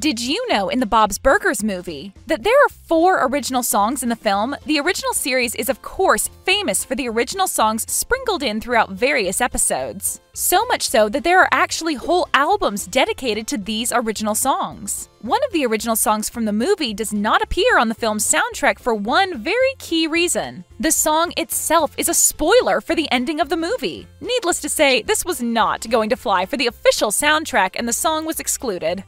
Did you know in the Bob's Burgers movie that there are four original songs in the film? The original series is, of course, famous for the original songs sprinkled in throughout various episodes. So much so that there are actually whole albums dedicated to these original songs. One of the original songs from the movie does not appear on the film's soundtrack for one very key reason. The song itself is a spoiler for the ending of the movie. Needless to say, this was not going to fly for the official soundtrack and the song was excluded.